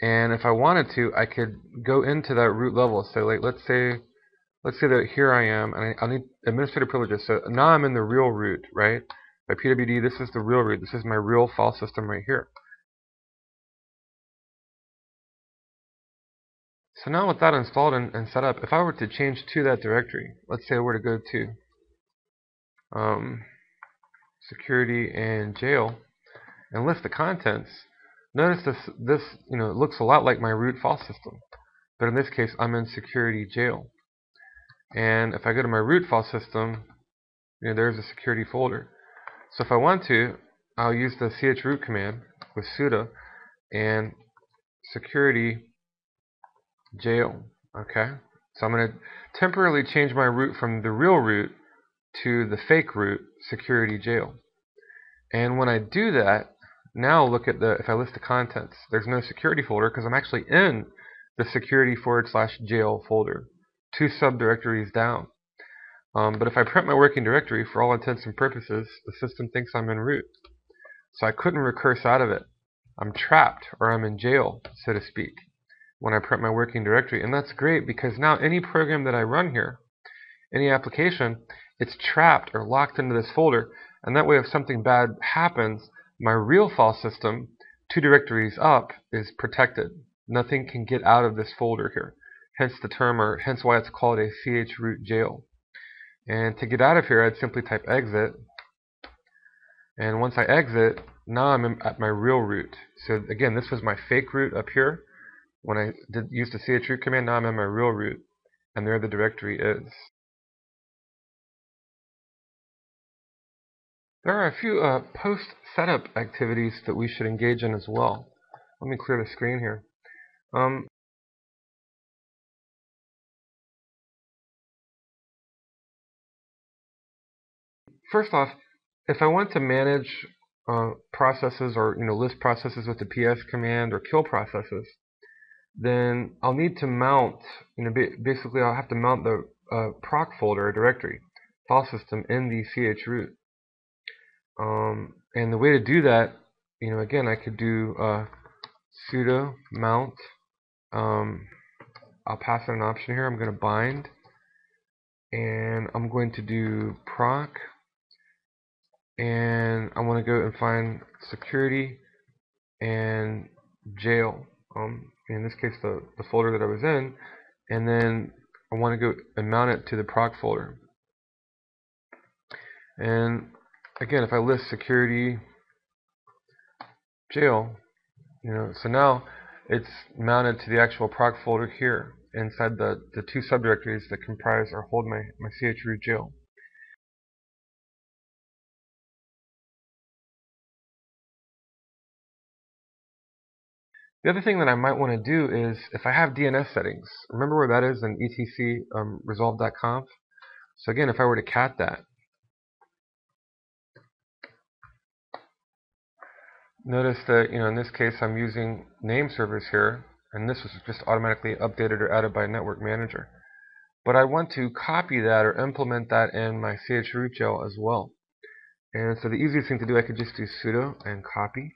And if I wanted to, I could go into that root level. So like, let's say, let's say that here I am, and I, need administrative privileges. So now I'm in the real root, right? By PWD, this is the real root. This is my real file system right here. So now with that installed and, and, set up, if I were to change to that directory, let's say I were to go to um, security and jail and list the contents, notice this, this you know, looks a lot like my root file system. But in this case, I'm in security jail. And if I go to my root file system, you know, there's a security folder. So if I want to, I'll use the chroot command with sudo and security jail. Okay, so I'm going to temporarily change my root from the real root to the fake root security jail. And when I do that, now look at the, if I list the contents, there's no security folder because I'm actually in the security forward slash jail folder, two subdirectories down. Um, but if I print my working directory, for all intents and purposes, the system thinks I'm in root. So I couldn't recurse out of it. I'm trapped, or I'm in jail, so to speak when I print my working directory. And that's great because now any program that I run here, any application, it's trapped or locked into this folder. And that way if something bad happens, my real file system, two directories up, is protected. Nothing can get out of this folder here. Hence the term, or hence why it's called a chroot jail. And to get out of here, I'd simply type exit. And once I exit, now I'm at my real root. So again, this was my fake root up here when I did use the chroot command, now I'm in my real root, and there the directory is. There are a few uh, post-setup activities that we should engage in as well. Let me clear the screen here. Um, first off, if I want to manage uh, processes or you know list processes with the ps command or kill processes, then I'll need to mount, you know, basically I'll have to mount the uh, proc folder or directory file system in the chroot. Um, and the way to do that, you know, again, I could do uh, sudo mount. Um, I'll pass in an option here. I'm going to bind, and I'm going to do proc, and I want to go and find security and jail. Um, in this case the, the folder that I was in, and then I want to go and mount it to the proc folder. And again, if I list security jail, you know, so now it's mounted to the actual proc folder here inside the, the two subdirectories that comprise or hold my, my chroot jail. The other thing that I might want to do is, if I have DNS settings, remember where that is in etc um, resolv.conf? So again, if I were to cat that, notice that, you know, in this case I'm using name servers here, and this was just automatically updated or added by Network Manager. But I want to copy that or implement that in my chroot jail as well. And so the easiest thing to do, I could just do sudo and copy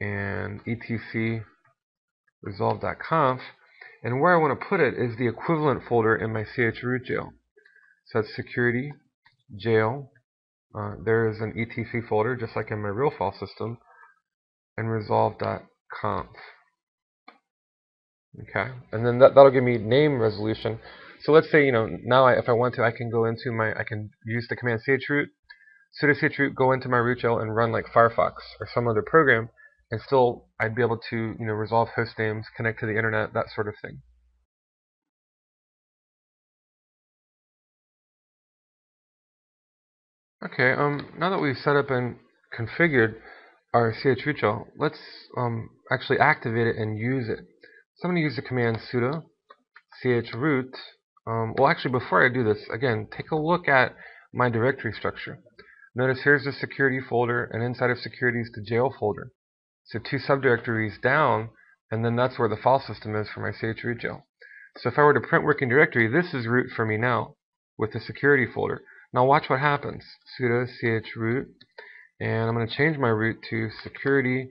and etc resolv.conf, and where I want to put it is the equivalent folder in my chroot jail. So that's security, jail, uh, there is an etc folder just like in my real file system, and resolv.conf. Okay, and then that, that'll give me name resolution. So let's say, you know, now I, if I want to, I can go into my, I can use the command chroot, sudo chroot, go into my root shell and run like Firefox or some other program, and still I'd be able to you know resolve host names, connect to the internet, that sort of thing. Okay, um, now that we've set up and configured our shell, let's um, actually activate it and use it. So I'm going to use the command sudo chroot. Um, well, actually, before I do this, again, take a look at my directory structure. Notice here's the security folder, and inside of security is the jail folder. So two subdirectories down, and then that's where the file system is for my chroot jail. So if I were to print working directory, this is root for me now with the security folder. Now watch what happens. sudo chroot, and I'm going to change my root to security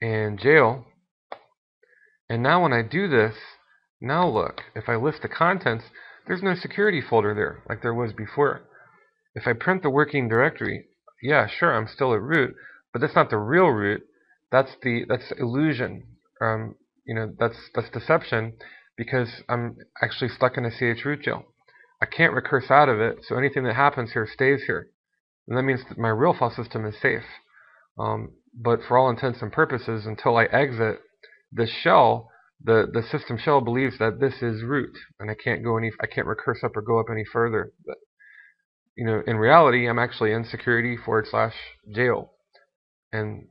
and jail. And now when I do this, now look, if I list the contents, there's no security folder there like there was before. If I print the working directory, yeah, sure, I'm still at root, but that's not the real root. That's the that's illusion. Um, you know, that's that's deception because I'm actually stuck in a ch root jail. I can't recurse out of it, so anything that happens here stays here. And that means that my real file system is safe. Um, but for all intents and purposes, until I exit the shell, the, the system shell believes that this is root, and I can't go any, I can't recurse up or go up any further. But, you know, in reality, I'm actually in security forward slash jail. And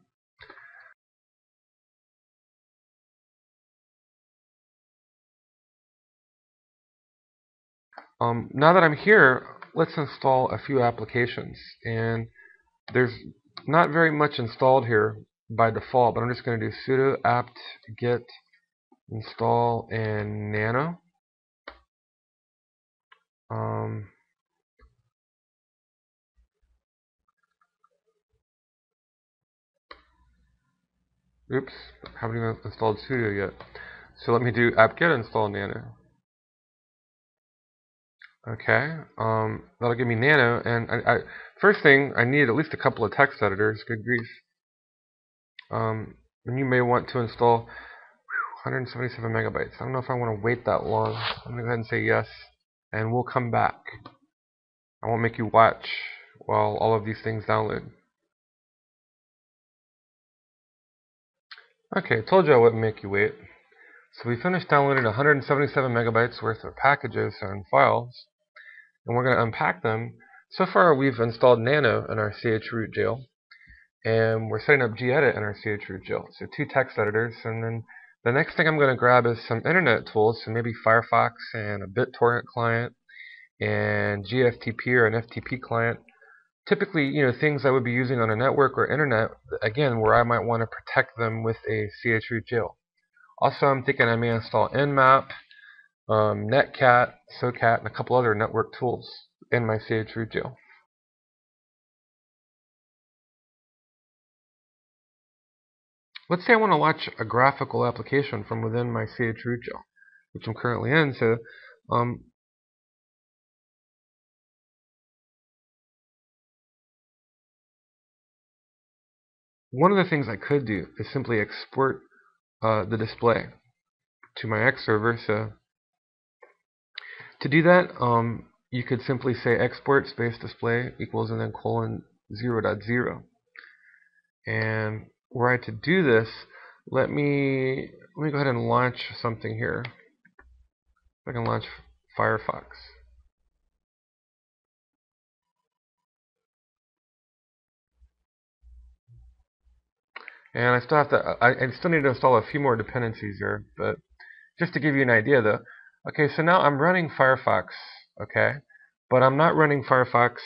um, now that I'm here, let's install a few applications. And there's not very much installed here by default, but I'm just going to do sudo apt get install and nano. Um, oops, haven't even installed sudo yet. So let me do apt-get install nano. Okay, um, that'll give me nano, and I, I, first thing, I need at least a couple of text editors, good grief. Um, and you may want to install 177 megabytes. I don't know if I want to wait that long. I'm going to go ahead and say yes, and we'll come back. I won't make you watch while all of these things download. Okay, I told you I wouldn't make you wait. So we finished downloading 177 megabytes worth of packages and files, and we're going to unpack them. So far we've installed Nano in our chroot jail, and we're setting up gedit in our chroot jail. So two text editors, and then the next thing I'm going to grab is some internet tools, so maybe Firefox and a BitTorrent client and GFTP or an FTP client. Typically, you know, things I would be using on a network or internet, again, where I might want to protect them with a chroot jail. Also, I'm thinking I may install Nmap, um, Netcat, SOCAT, and a couple other network tools in my chroot jail. Let's say I want to launch a graphical application from within my chroot jail, which I'm currently in. So um, one of the things I could do is simply export uh, the display to my X server. So to do that, um, you could simply say export space display equals and then colon 0 dot 0. And were I to do this, let me let me go ahead and launch something here. I can launch Firefox. And I still have to, I, I still need to install a few more dependencies here, but just to give you an idea though. Okay, so now I'm running Firefox, okay, but I'm not running Firefox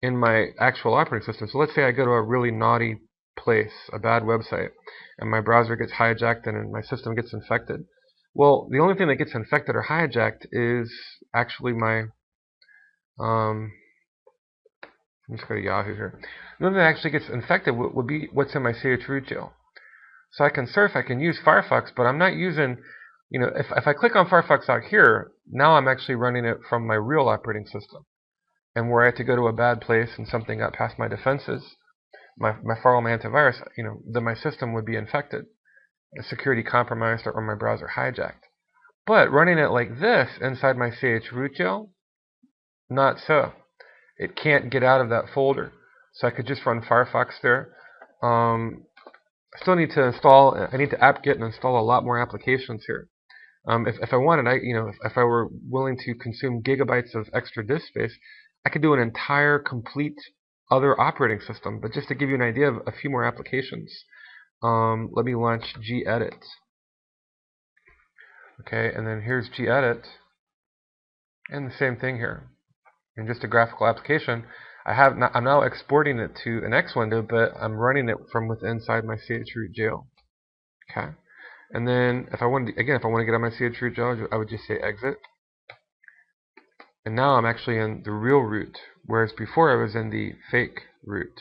in my actual operating system. So let's say I go to a really naughty place, a bad website, and my browser gets hijacked and my system gets infected. Well, the only thing that gets infected or hijacked is actually my, um, me just go to Yahoo here. The only thing that actually gets infected would, be what's in my chroot jail. So I can surf, I can use Firefox, but I'm not using, you know, if, if I click on Firefox out here, now I'm actually running it from my real operating system. And where I to go to a bad place and something got past my defenses, my, my firewall, my antivirus, you know, then my system would be infected, A security compromised, or my browser hijacked. But running it like this inside my chroot jail, not so. It can't get out of that folder. So I could just run Firefox there. Um, I still need to install, I need to apt-get and install a lot more applications here. Um, if, if I wanted, I, you know, if, if I were willing to consume gigabytes of extra disk space, I could do an entire complete other operating system. But just to give you an idea of a few more applications, um, let me launch gedit. Okay, and then here's gedit, and the same thing here. In just a graphical application, I have not, I'm now exporting it to an X window, but I'm running it from within inside my chroot jail. Okay, and then if I want to, again, if I want to get on my chroot jail, I would just say exit. And now I'm actually in the real root, whereas before I was in the fake root.